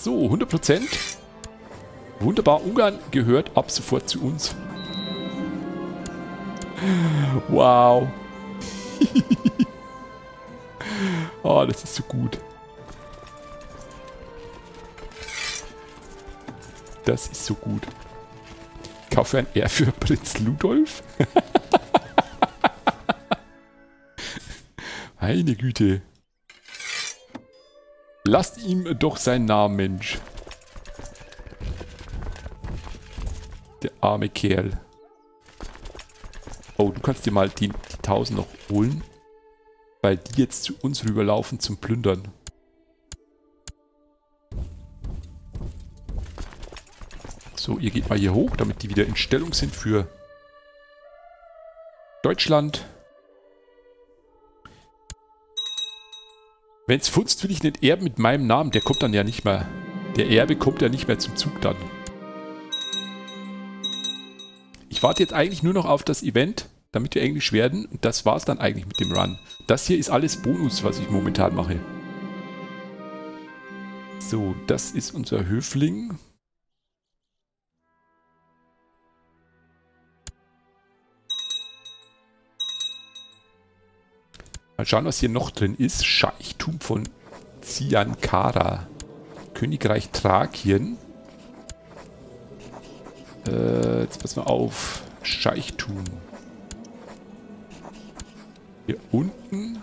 So, 100%. Wunderbar, Ungarn gehört ab sofort zu uns. Wow. oh, das ist so gut. Das ist so gut. Ich kaufe ein R für Prinz Ludolf. Meine Güte. Lasst ihm doch seinen Namen, Mensch. Der arme Kerl. Oh, du kannst dir mal die, die 1000 noch holen. Weil die jetzt zu uns rüberlaufen zum Plündern. So, ihr geht mal hier hoch, damit die wieder in Stellung sind für Deutschland. Wenn es funzt, will ich nicht erben mit meinem Namen. Der kommt dann ja nicht mehr. Der Erbe kommt ja nicht mehr zum Zug dann. Ich warte jetzt eigentlich nur noch auf das Event, damit wir Englisch werden. Und das war es dann eigentlich mit dem Run. Das hier ist alles Bonus, was ich momentan mache. So, das ist unser Höfling. Mal schauen, was hier noch drin ist. Scheichtum von Ziankara. Königreich Thrakien. Äh, jetzt pass mal auf. Scheichtum. Hier unten.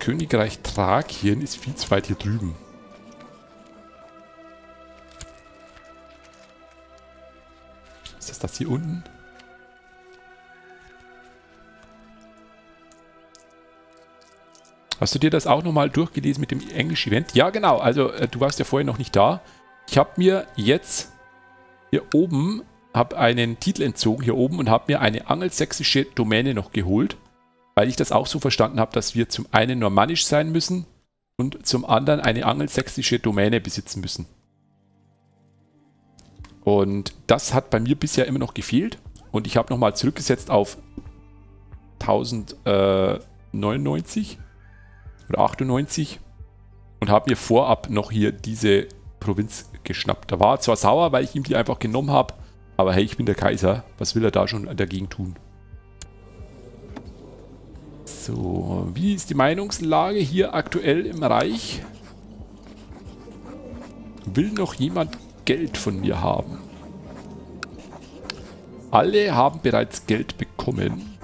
Königreich Thrakien ist viel zu weit hier drüben. Das hier unten? Hast du dir das auch nochmal durchgelesen mit dem englischen Event? Ja, genau. Also, äh, du warst ja vorher noch nicht da. Ich habe mir jetzt hier oben habe einen Titel entzogen hier oben und habe mir eine angelsächsische Domäne noch geholt, weil ich das auch so verstanden habe, dass wir zum einen normannisch sein müssen und zum anderen eine angelsächsische Domäne besitzen müssen. Und das hat bei mir bisher immer noch gefehlt und ich habe nochmal zurückgesetzt auf 1099 oder 98 und habe mir vorab noch hier diese Provinz geschnappt. Da war er zwar sauer, weil ich ihm die einfach genommen habe, aber hey, ich bin der Kaiser. Was will er da schon dagegen tun? So, wie ist die Meinungslage hier aktuell im Reich? Will noch jemand Geld von mir haben? Alle haben bereits Geld bekommen.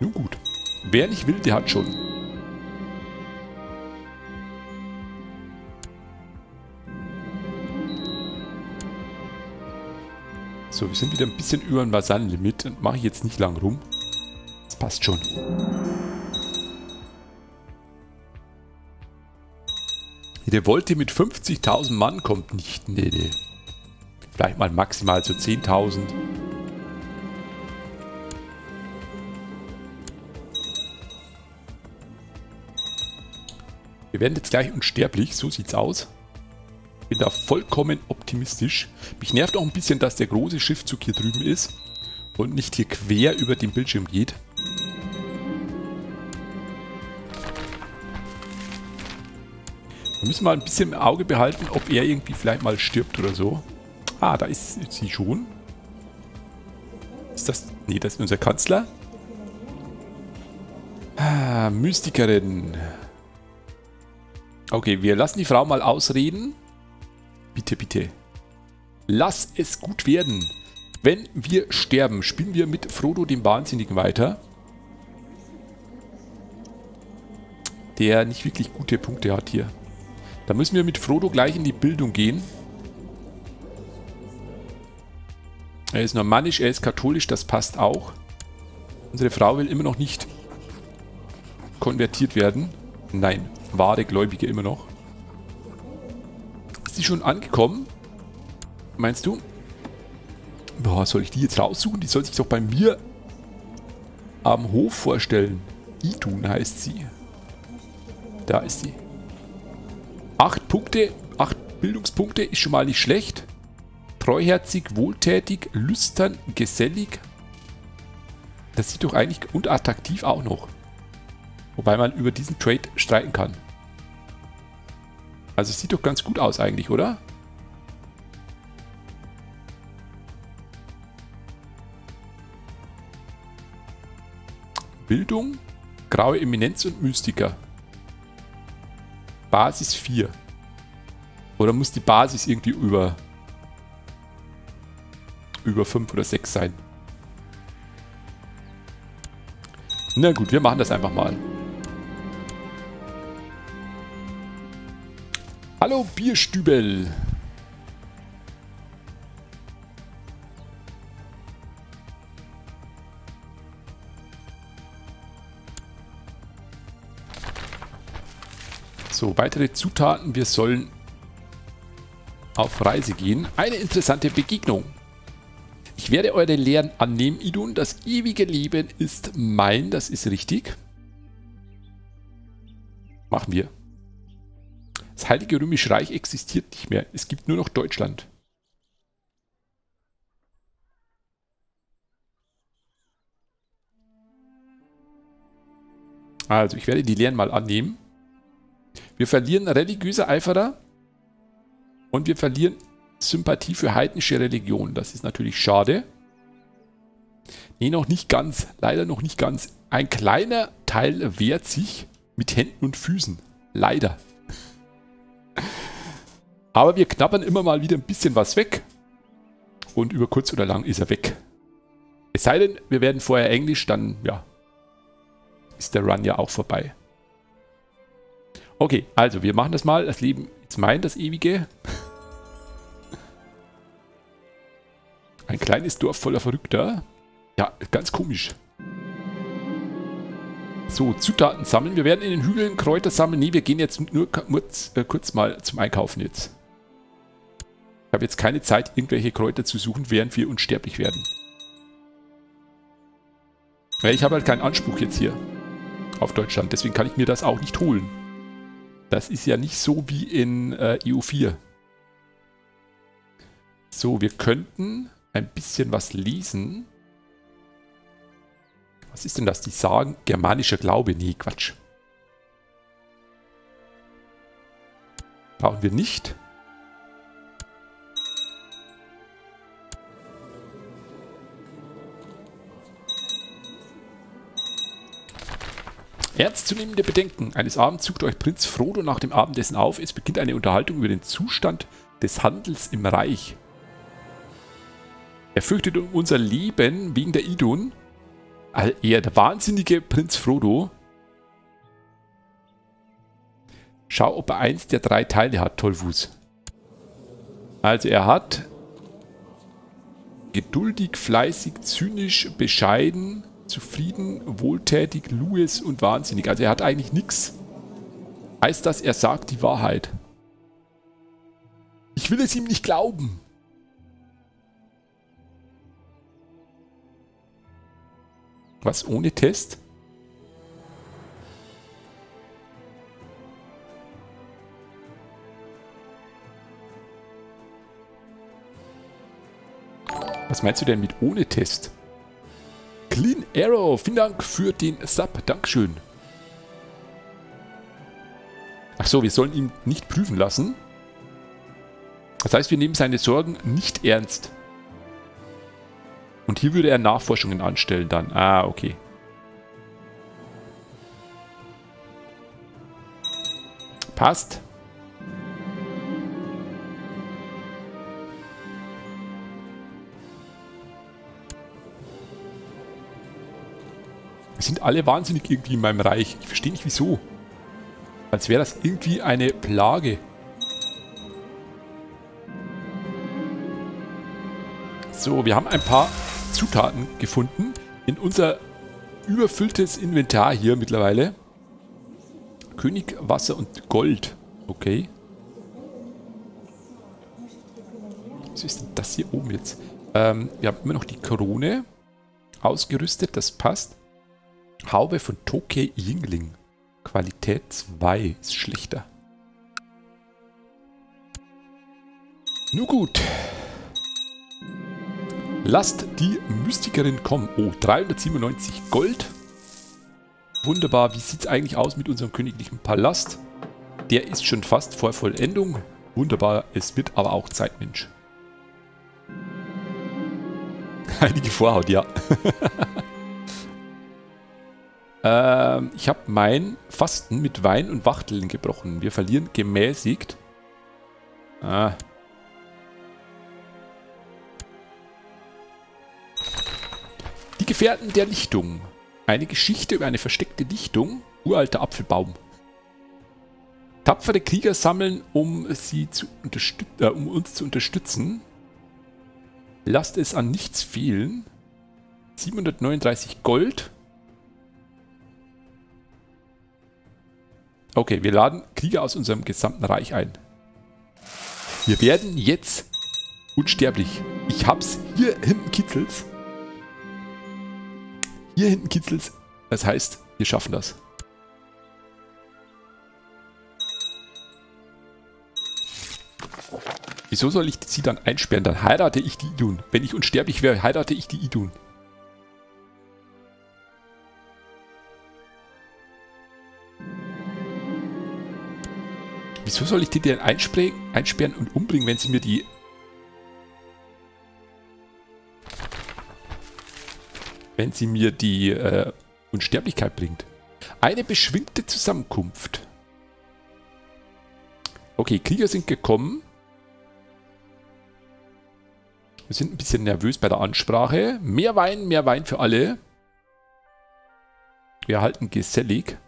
Nun gut. Wer nicht will, der hat schon. So, wir sind wieder ein bisschen über dem Vasallenlimit und mache ich jetzt nicht lang rum. Das passt schon. Die Revolte mit 50.000 Mann kommt nicht. Nee, nee. Vielleicht mal maximal so 10.000. Wir werden jetzt gleich unsterblich, so sieht's aus. Bin da vollkommen optimistisch. Mich nervt auch ein bisschen, dass der große Schiffzug hier drüben ist und nicht hier quer über den Bildschirm geht. Wir müssen mal ein bisschen im Auge behalten, ob er irgendwie vielleicht mal stirbt oder so. Ah, da ist sie schon. Ist das... Nee, das ist unser Kanzler. Ah, Mystikerin. Okay, wir lassen die Frau mal ausreden. Bitte, bitte. Lass es gut werden. Wenn wir sterben, spielen wir mit Frodo dem Wahnsinnigen weiter. Der nicht wirklich gute Punkte hat hier. Da müssen wir mit Frodo gleich in die Bildung gehen. Er ist normannisch, er ist katholisch, das passt auch. Unsere Frau will immer noch nicht konvertiert werden. Nein wahre Gläubige immer noch. Sie schon angekommen? Meinst du? Boah, soll ich die jetzt raussuchen? Die soll sich doch bei mir am Hof vorstellen. Idun heißt sie. Da ist sie. Ach Acht Punkte, acht Bildungspunkte ist schon mal nicht schlecht. Treuherzig, wohltätig, lüstern, gesellig. Das sieht doch eigentlich und attraktiv auch noch. Wobei man über diesen Trade streiten kann. Also sieht doch ganz gut aus eigentlich, oder? Bildung, graue Eminenz und Mystiker. Basis 4. Oder muss die Basis irgendwie über über 5 oder 6 sein? Na gut, wir machen das einfach mal. Bierstübel. So, weitere Zutaten. Wir sollen auf Reise gehen. Eine interessante Begegnung. Ich werde eure Lehren annehmen, Idun. Das ewige Leben ist mein. Das ist richtig. Machen wir. Heilige Römische Reich existiert nicht mehr. Es gibt nur noch Deutschland. Also, ich werde die Lehren mal annehmen. Wir verlieren religiöse Eiferer und wir verlieren Sympathie für heidnische Religion. Das ist natürlich schade. Nee, noch nicht ganz. Leider noch nicht ganz. Ein kleiner Teil wehrt sich mit Händen und Füßen. Leider. Aber wir knabbern immer mal wieder ein bisschen was weg. Und über kurz oder lang ist er weg. Es sei denn, wir werden vorher Englisch, dann ja, ist der Run ja auch vorbei. Okay, also wir machen das mal. Das Leben ist mein, das ewige. Ein kleines Dorf voller Verrückter. Ja, ganz komisch. So, Zutaten sammeln. Wir werden in den Hügeln Kräuter sammeln. Nee, wir gehen jetzt nur kurz, äh, kurz mal zum Einkaufen jetzt. Ich habe jetzt keine Zeit, irgendwelche Kräuter zu suchen, während wir unsterblich werden. Weil ich habe halt keinen Anspruch jetzt hier auf Deutschland. Deswegen kann ich mir das auch nicht holen. Das ist ja nicht so wie in äh, EU4. So, wir könnten ein bisschen was lesen. Was ist denn das? Die sagen germanischer Glaube. Nee, Quatsch. Brauchen wir nicht. Ernstzunehmende Bedenken. Eines Abends sucht euch Prinz Frodo nach dem Abendessen auf. Es beginnt eine Unterhaltung über den Zustand des Handels im Reich. Er fürchtet um unser Leben wegen der Idun. Also er, der wahnsinnige Prinz Frodo. Schau, ob er eins der drei Teile hat, Tollfuß. Also er hat geduldig, fleißig, zynisch, bescheiden, zufrieden, wohltätig, Louis und wahnsinnig. Also er hat eigentlich nichts. Heißt das, er sagt die Wahrheit? Ich will es ihm nicht glauben. Was ohne Test? Was meinst du denn mit ohne Test? Clean Arrow, vielen Dank für den Sub. Dankeschön. Achso, wir sollen ihn nicht prüfen lassen. Das heißt, wir nehmen seine Sorgen nicht ernst. Und hier würde er Nachforschungen anstellen dann. Ah, okay. Passt. sind alle wahnsinnig irgendwie in meinem Reich. Ich verstehe nicht wieso. Als wäre das irgendwie eine Plage. So, wir haben ein paar Zutaten gefunden in unser überfülltes Inventar hier mittlerweile. König, Wasser und Gold. Okay. Was ist denn das hier oben jetzt? Ähm, wir haben immer noch die Krone ausgerüstet, das passt. Haube von Tokay Yingling. Qualität 2 ist schlechter. Nun gut. Lasst die Mystikerin kommen. Oh, 397 Gold. Wunderbar. Wie sieht es eigentlich aus mit unserem königlichen Palast? Der ist schon fast vor Vollendung. Wunderbar. Es wird aber auch Zeit, Mensch. Einige Vorhaut, ja. ähm, ich habe mein Fasten mit Wein und Wachteln gebrochen. Wir verlieren gemäßigt. Ah. Gefährten der Lichtung. Eine Geschichte über eine versteckte Lichtung. Uralter Apfelbaum. Tapfere Krieger sammeln, um, sie zu äh, um uns zu unterstützen. Lasst es an nichts fehlen. 739 Gold. Okay, wir laden Krieger aus unserem gesamten Reich ein. Wir werden jetzt unsterblich. Ich hab's hier hinten kitzels. Hier hinten kitzels. Das heißt, wir schaffen das. Wieso soll ich sie dann einsperren? Dann heirate ich die Idun. Wenn ich unsterblich wäre, heirate ich die Idun. Wieso soll ich die denn einsperren und umbringen, wenn sie mir die... Wenn sie mir die äh, Unsterblichkeit bringt. Eine beschwingte Zusammenkunft. Okay, Krieger sind gekommen. Wir sind ein bisschen nervös bei der Ansprache. Mehr Wein, mehr Wein für alle. Wir halten gesellig.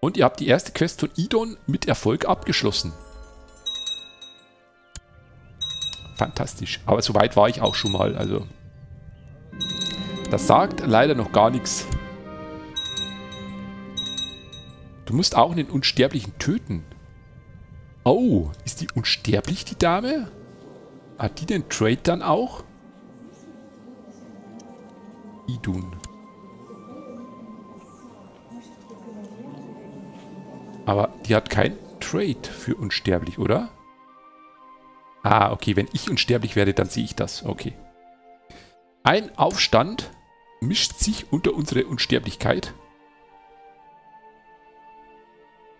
Und ihr habt die erste Quest von Idon mit Erfolg abgeschlossen. Fantastisch. Aber so weit war ich auch schon mal. Also Das sagt leider noch gar nichts. Du musst auch einen Unsterblichen töten. Oh, ist die unsterblich, die Dame? Hat die den Trade dann auch? Idun. Aber die hat kein Trade für unsterblich, oder? Ah, okay. Wenn ich unsterblich werde, dann sehe ich das. Okay. Ein Aufstand mischt sich unter unsere Unsterblichkeit.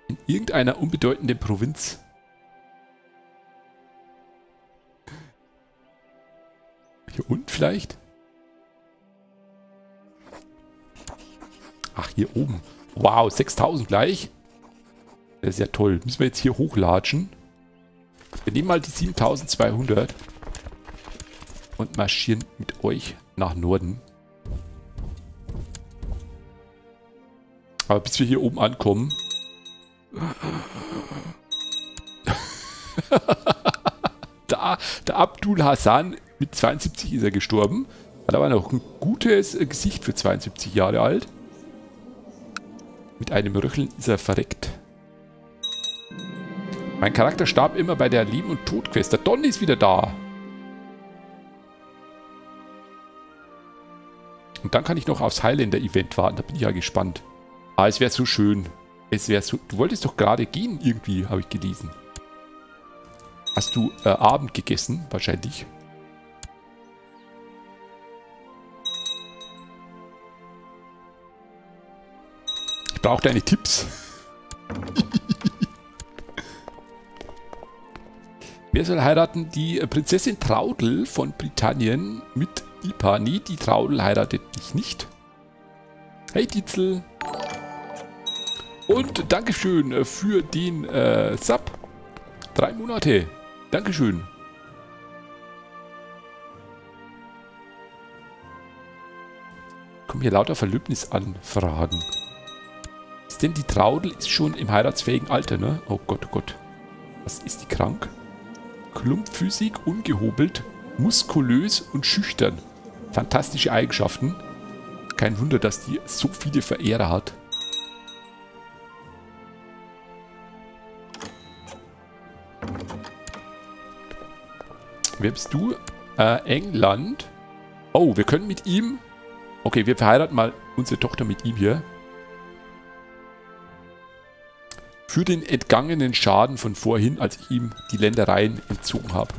In irgendeiner unbedeutenden Provinz. Hier unten vielleicht? Ach, hier oben. Wow, 6000 gleich. Das ist ja toll. Müssen wir jetzt hier hochlatschen. Wir nehmen mal die 7200 und marschieren mit euch nach Norden. Aber bis wir hier oben ankommen... da, der Abdul Hassan mit 72 ist er gestorben. Hat aber noch ein gutes Gesicht für 72 Jahre alt. Mit einem Röcheln ist er verreckt. Mein Charakter starb immer bei der Leben- und Todquest. Der Don ist wieder da. Und dann kann ich noch aufs Highlander-Event warten. Da bin ich ja gespannt. Ah, es wäre so schön. Es wäre so... Du wolltest doch gerade gehen irgendwie, habe ich gelesen. Hast du äh, Abend gegessen? Wahrscheinlich. Ich brauche deine Tipps. Wer soll heiraten? Die Prinzessin Traudel von Britannien mit Ipa. Nee, die Traudel heiratet dich nicht. Hey Titzel. Und Dankeschön für den äh, Sub. Drei Monate. Dankeschön. Kommen hier lauter Verlöbnisanfragen denn die Traudel ist schon im heiratsfähigen Alter, ne? Oh Gott, oh Gott. Was ist die krank? Klumpfüßig, ungehobelt, muskulös und schüchtern. Fantastische Eigenschaften. Kein Wunder, dass die so viele Verehrer hat. Wer bist du? Äh, England. Oh, wir können mit ihm... Okay, wir verheiraten mal unsere Tochter mit ihm hier. für den entgangenen Schaden von vorhin, als ich ihm die Ländereien entzogen habe.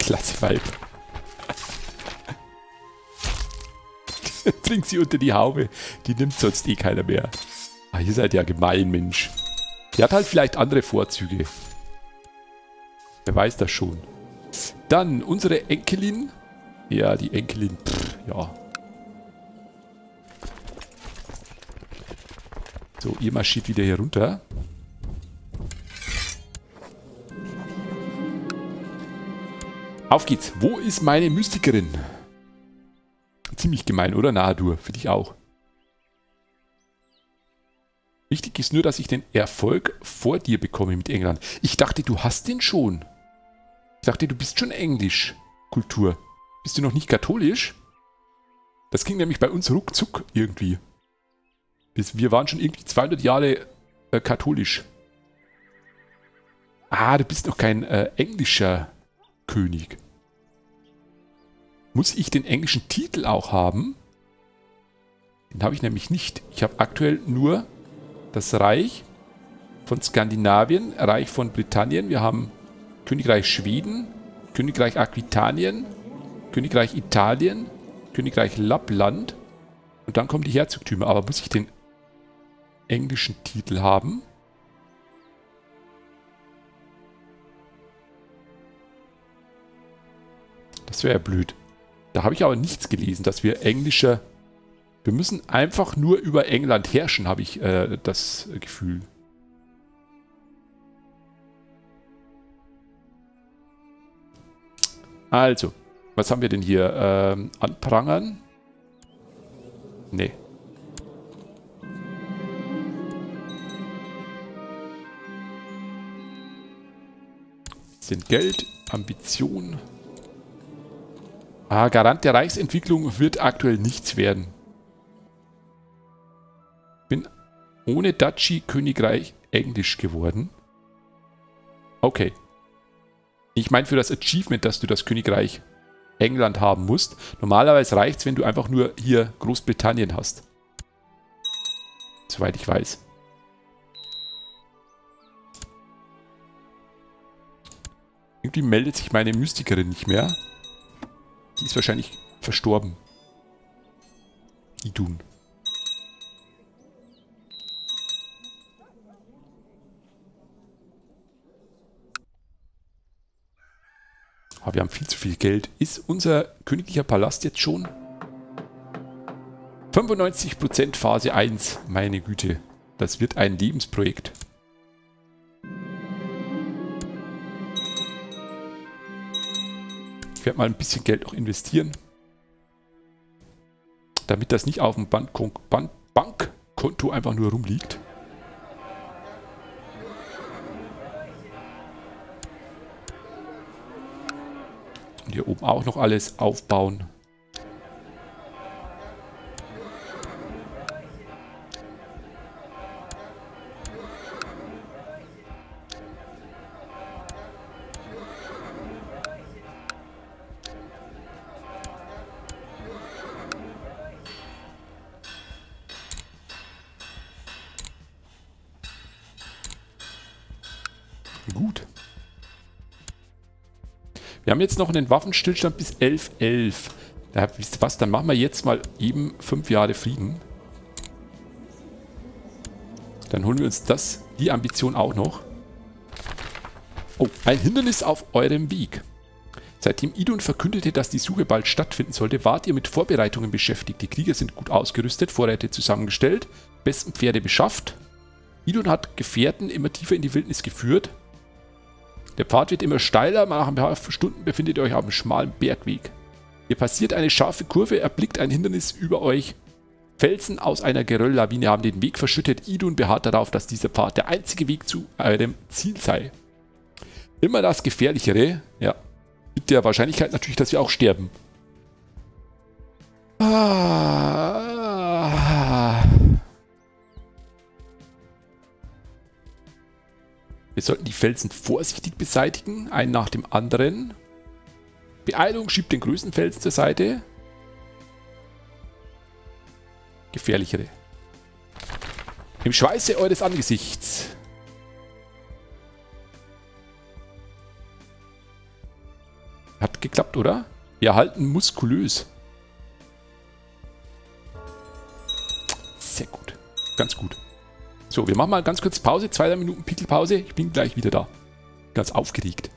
Klasse Vibe. Bring sie unter die Haube. Die nimmt sonst eh keiner mehr. Ah, ihr seid ja gemein, Mensch. Die hat halt vielleicht andere Vorzüge. Wer weiß das schon. Dann unsere Enkelin. Ja, die Enkelin. Pff, ja. So, ihr marschiert wieder hier runter. Auf geht's. Wo ist meine Mystikerin? Ziemlich gemein, oder? Nahadur, für dich auch. Wichtig ist nur, dass ich den Erfolg vor dir bekomme mit England. Ich dachte, du hast den schon. Ich dachte, du bist schon Englisch. Kultur. Bist du noch nicht katholisch? Das ging nämlich bei uns ruckzuck irgendwie. Wir waren schon irgendwie 200 Jahre äh, katholisch. Ah, du bist noch kein äh, englischer König. Muss ich den englischen Titel auch haben? Den habe ich nämlich nicht. Ich habe aktuell nur das Reich von Skandinavien, Reich von Britannien. Wir haben Königreich Schweden, Königreich Aquitanien, Königreich Italien, Königreich Lappland und dann kommen die Herzogtümer. Aber muss ich den englischen Titel haben? Das wäre blöd. Da habe ich aber nichts gelesen, dass wir englische... Wir müssen einfach nur über England herrschen, habe ich äh, das Gefühl. Also, was haben wir denn hier? Ähm, anprangern? Nee. Sind Geld, Ambition. Ah, Garant der Reichsentwicklung wird aktuell nichts werden. Bin ohne Duchy Königreich Englisch geworden. Okay. Ich meine für das Achievement, dass du das Königreich England haben musst. Normalerweise reicht es, wenn du einfach nur hier Großbritannien hast. Soweit ich weiß. Irgendwie meldet sich meine Mystikerin nicht mehr. Ist wahrscheinlich verstorben. Idun. Aber wir haben viel zu viel Geld. Ist unser königlicher Palast jetzt schon? 95% Phase 1. Meine Güte. Das wird ein Lebensprojekt. Ich werde mal ein bisschen Geld auch investieren. Damit das nicht auf dem Bankkonto einfach nur rumliegt. Und hier oben auch noch alles aufbauen. Wir haben jetzt noch einen Waffenstillstand bis 11.11. .11. Ja, wisst ihr was, dann machen wir jetzt mal eben fünf Jahre Frieden. Dann holen wir uns das, die Ambition auch noch. Oh, ein Hindernis auf eurem Weg. Seitdem Idun verkündete, dass die Suche bald stattfinden sollte, wart ihr mit Vorbereitungen beschäftigt. Die Krieger sind gut ausgerüstet, Vorräte zusammengestellt, besten Pferde beschafft. Idun hat Gefährten immer tiefer in die Wildnis geführt. Der Pfad wird immer steiler, nach ein paar Stunden befindet ihr euch auf einem schmalen Bergweg. Ihr passiert eine scharfe Kurve, erblickt ein Hindernis über euch. Felsen aus einer Gerölllawine haben den Weg verschüttet. Idun beharrt darauf, dass dieser Pfad der einzige Weg zu eurem Ziel sei. Immer das Gefährlichere, ja, mit der Wahrscheinlichkeit natürlich, dass wir auch sterben. Ah. Wir sollten die Felsen vorsichtig beseitigen, einen nach dem anderen. Beeilung, schiebt den größten Fels zur Seite. Gefährlichere. Im Schweiße eures Angesichts. Hat geklappt, oder? Wir erhalten muskulös. Sehr gut. Ganz gut. So, wir machen mal ganz kurz Pause. Zwei, drei Minuten Pickelpause. Ich bin gleich wieder da. Ganz aufgeregt.